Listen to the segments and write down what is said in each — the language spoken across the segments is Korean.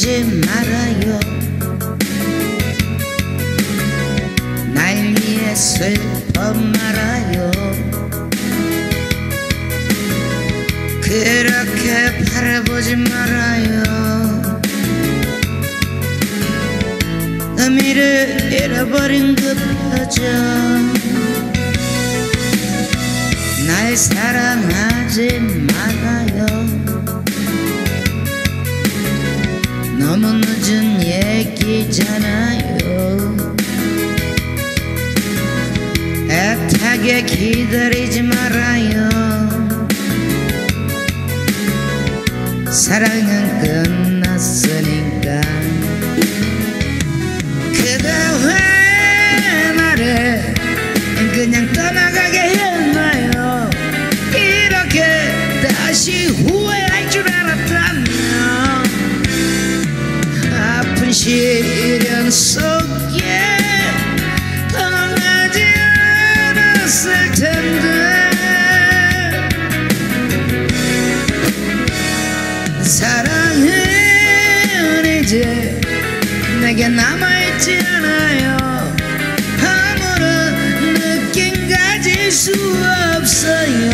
울지 말아요. 날 위해 슬퍼 말아요. 그렇게 바라보지 말아요. 의미를 잃어버린 그 표정. 날 사랑하지 말아요. 너무 늦은 얘기잖아요. 애타게 기다리지 말아요. 사랑은 끝났으니까. 그대 왜 나를 그냥 떠나가게 했나요. 이렇게 다시 후 속에 떠나지 않았을 텐데. 사랑은 이제 내게 남아있지 않아요. 아무런 느낌 가질 수 없어요.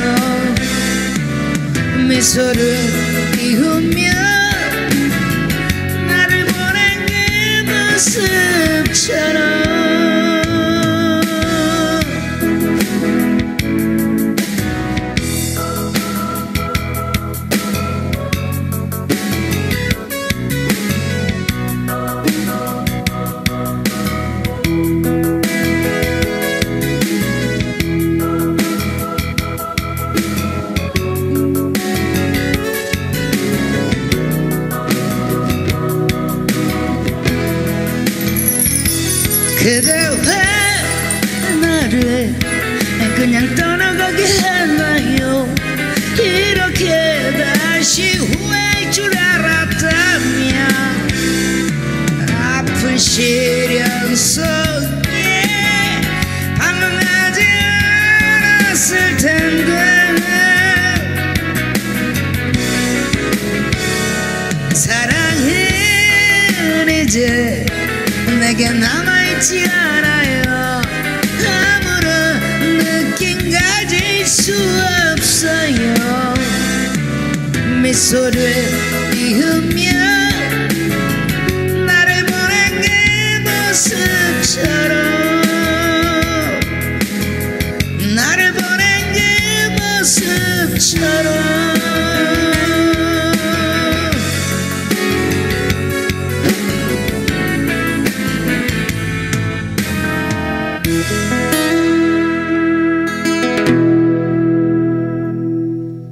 미소를 모습 그대 왜 나를 그냥 떠나가게 했나요. 이렇게 다시 후회할 줄 알았다면 아픈 시련 속에 방황하지 않았을 텐데. 사랑은 이제 내게 남아 있지 않아요. 아무런 느낌 가질 수 없어요. 미소를 띄우며 나를 보낸 그 모습처럼. 나를 보낸 그 모습처럼